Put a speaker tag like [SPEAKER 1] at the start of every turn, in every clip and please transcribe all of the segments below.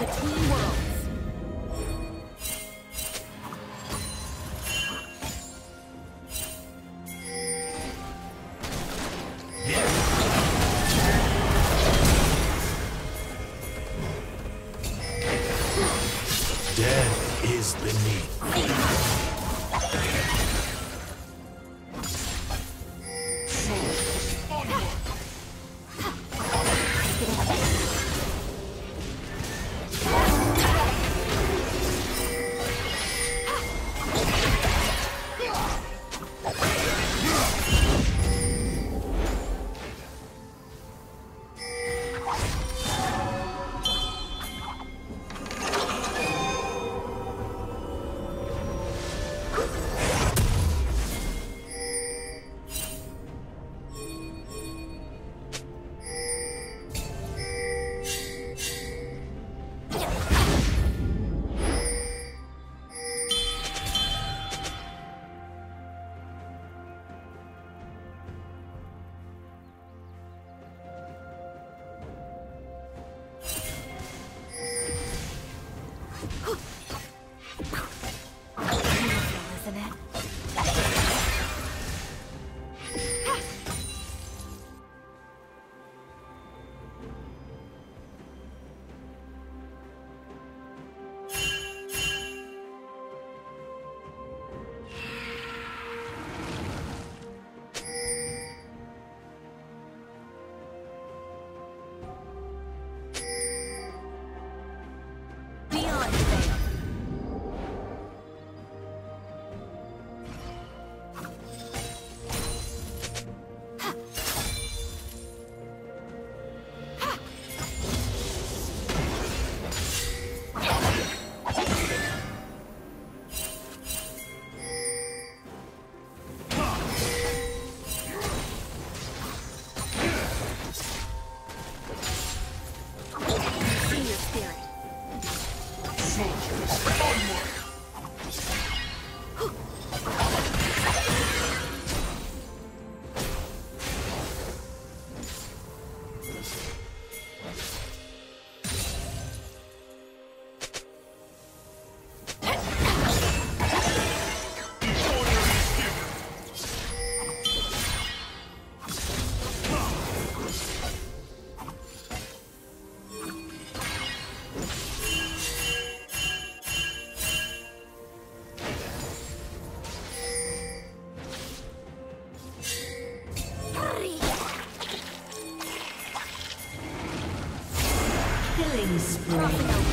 [SPEAKER 1] The
[SPEAKER 2] team will Killing spree.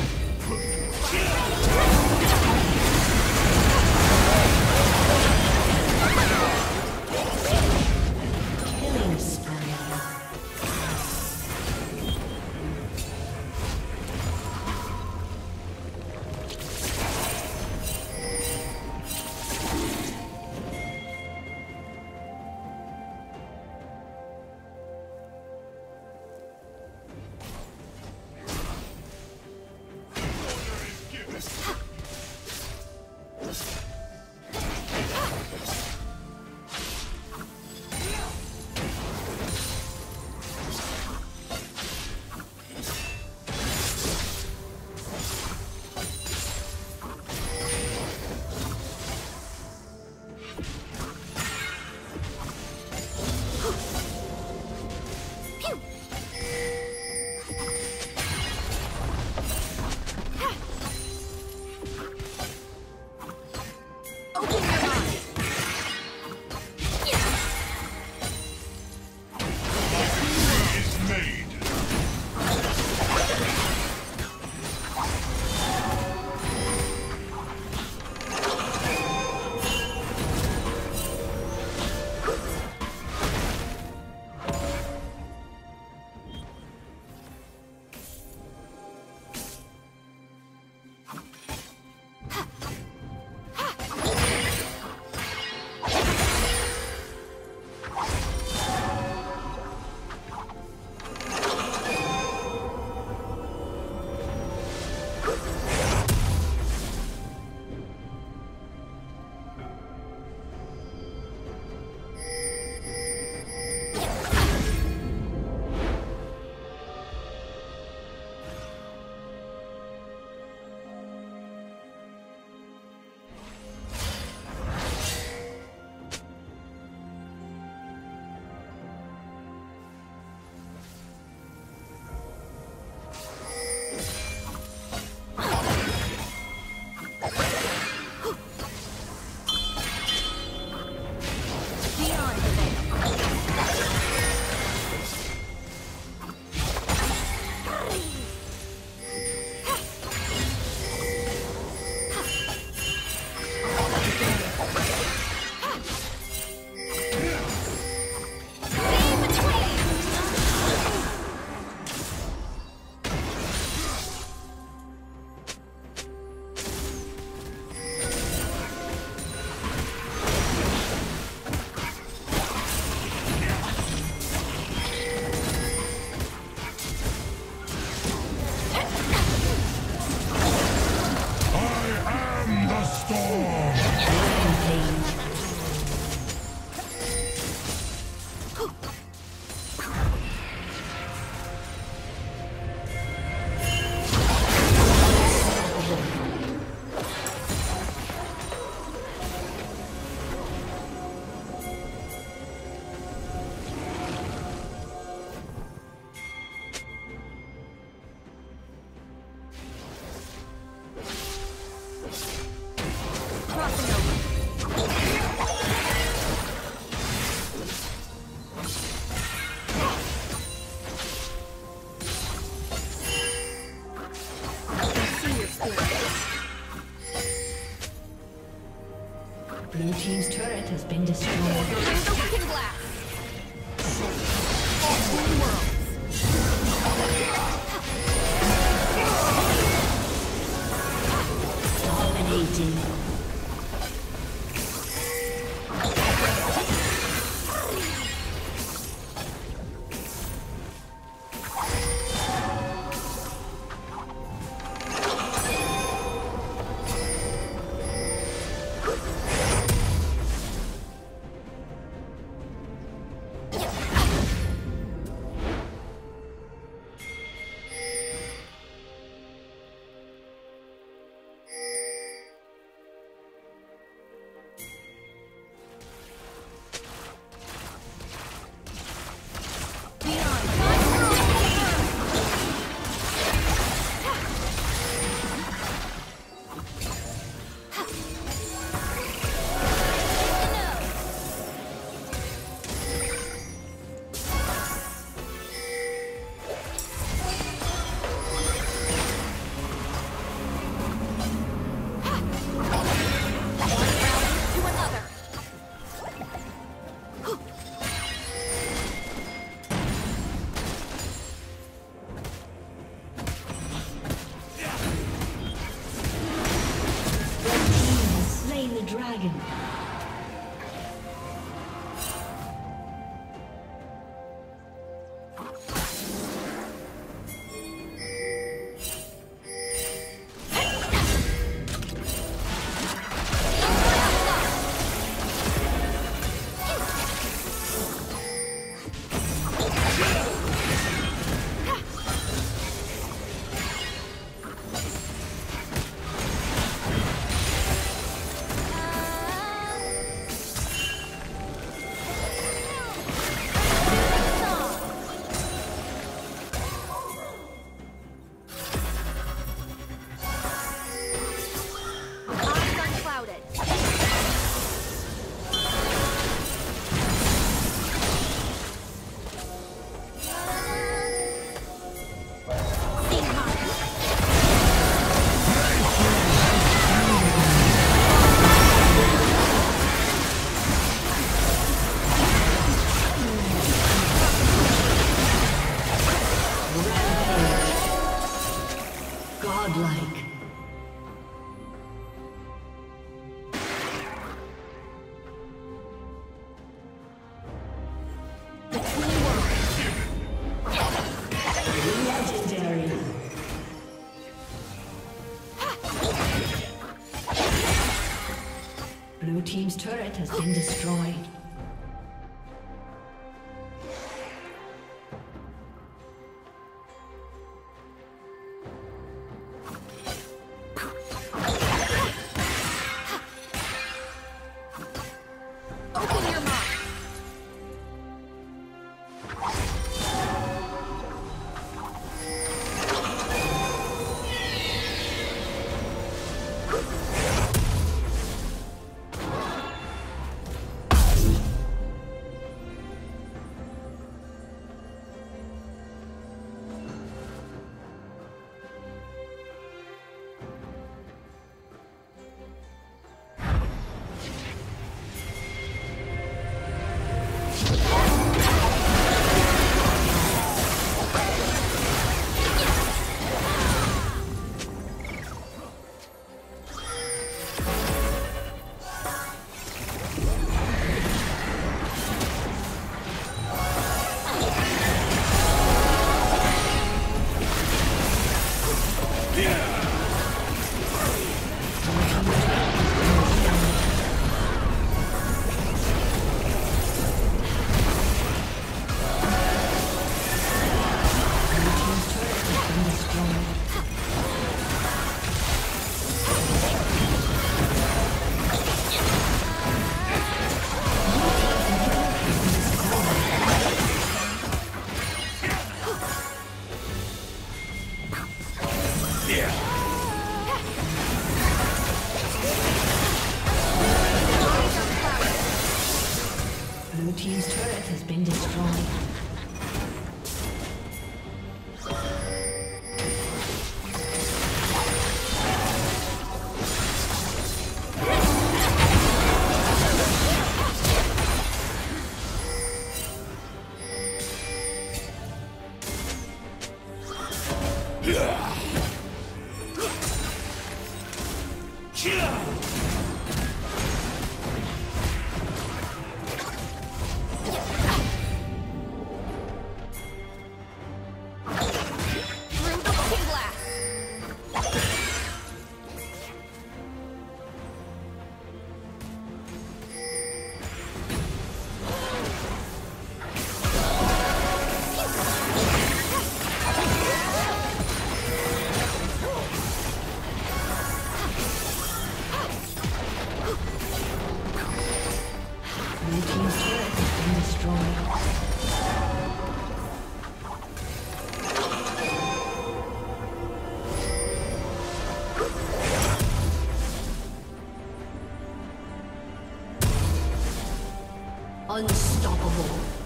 [SPEAKER 2] Unstoppable.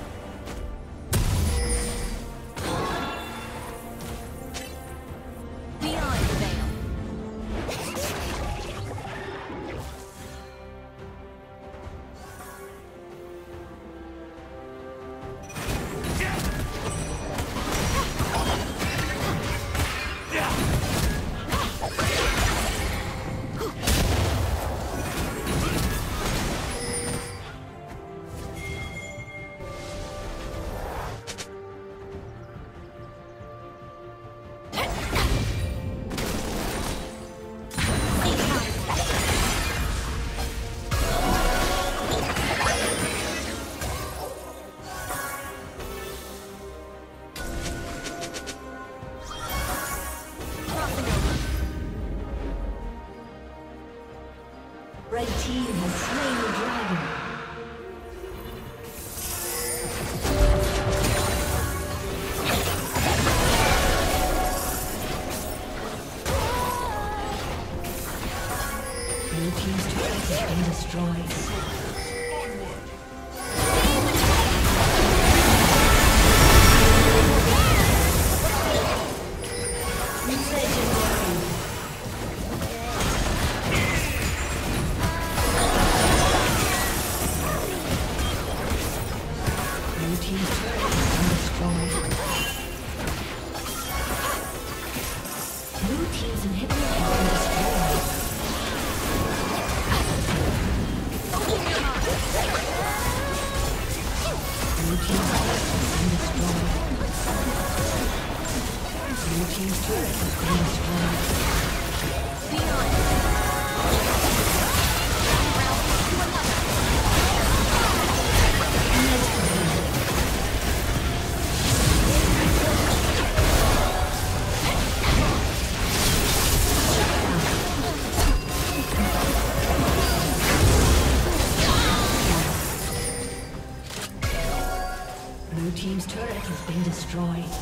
[SPEAKER 2] Destroyed.